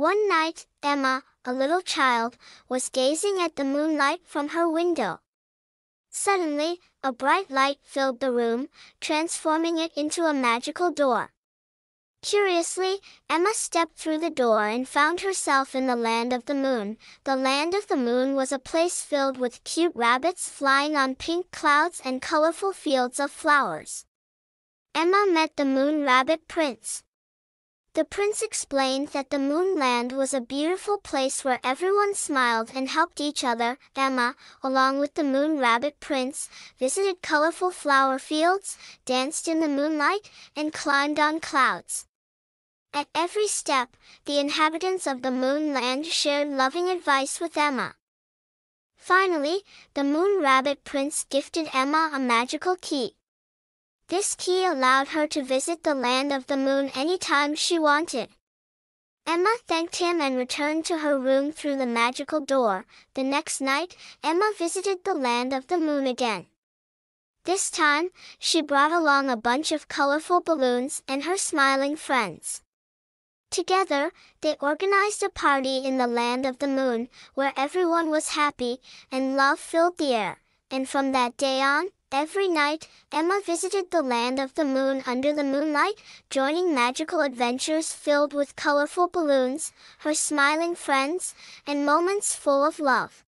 One night, Emma, a little child, was gazing at the moonlight from her window. Suddenly, a bright light filled the room, transforming it into a magical door. Curiously, Emma stepped through the door and found herself in the land of the moon. The land of the moon was a place filled with cute rabbits flying on pink clouds and colorful fields of flowers. Emma met the moon rabbit prince. The prince explained that the moonland was a beautiful place where everyone smiled and helped each other. Emma, along with the moon rabbit prince, visited colorful flower fields, danced in the moonlight, and climbed on clouds. At every step, the inhabitants of the moonland shared loving advice with Emma. Finally, the moon rabbit prince gifted Emma a magical key. This key allowed her to visit the land of the moon anytime she wanted. Emma thanked him and returned to her room through the magical door. The next night, Emma visited the land of the moon again. This time, she brought along a bunch of colorful balloons and her smiling friends. Together, they organized a party in the land of the moon, where everyone was happy, and love filled the air. And from that day on, Every night, Emma visited the land of the moon under the moonlight, joining magical adventures filled with colorful balloons, her smiling friends, and moments full of love.